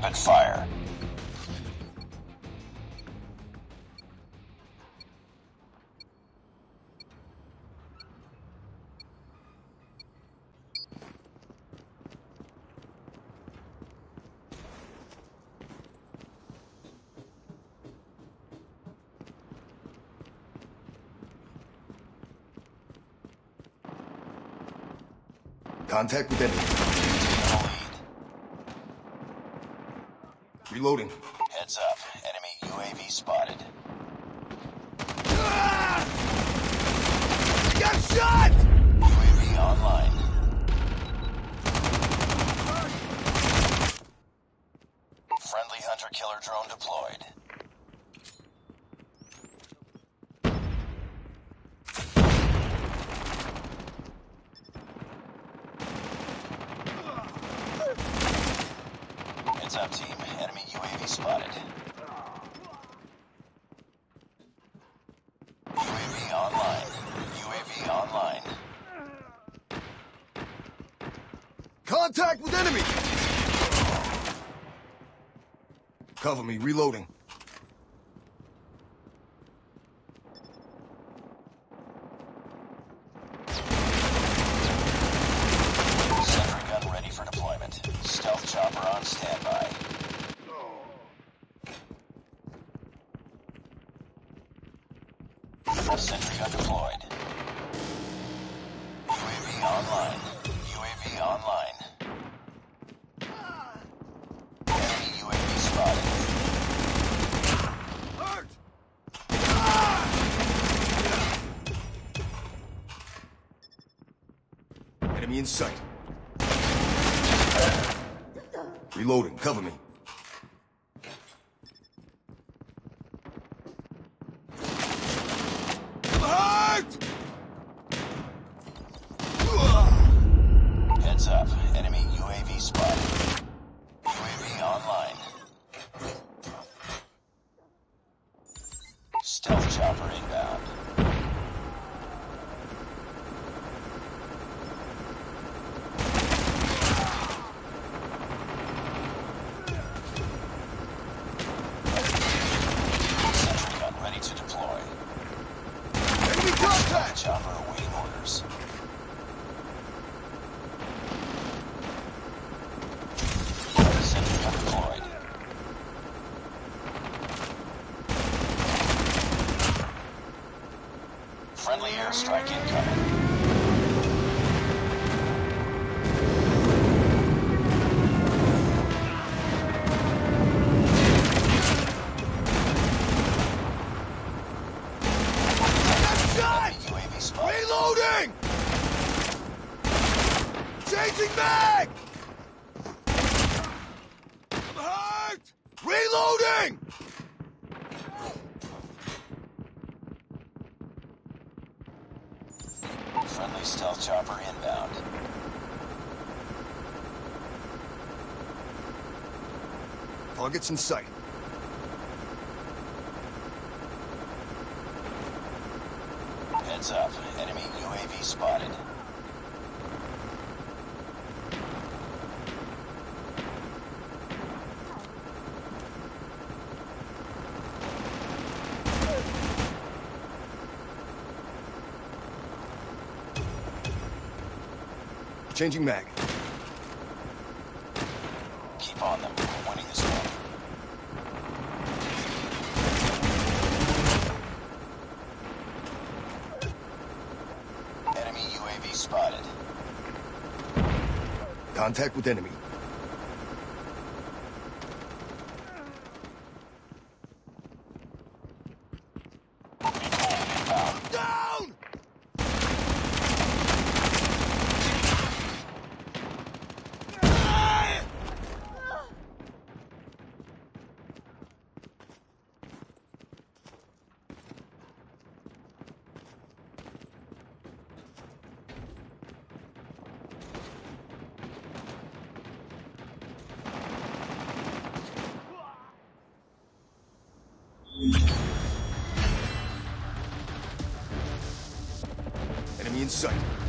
rapid fire. Contact with enemy. Reloading. Heads up. Enemy UAV spotted. Got shot! UAV online. Friendly hunter-killer drone deployed. Heads up, team. Spotted. UAV online. UAV online. Contact with enemy! Cover me, reloading. Sentry gun ready for deployment. Stealth chopper on standby. Sentry gun deployed. UAV online. UAV online. Enemy UAV spotted. Enemy in sight. Reloading, cover me. Hurt! Heads up. Enemy UAV spotted. UAV online. Stealth chopper inbound. Sentry gun ready to deploy. Enemy contact! Chopper awaiting orders. Sentry gun deployed. Friendly airstrike incoming. Reloading! Changing mag! I'm hurt! Reloading! Friendly stealth chopper inbound. Targets in sight. Heads up. Enemy UAV spotted. Changing mag. Keep on them. We're winning this one. Enemy UAV spotted. Contact with enemy. Enemy in sight.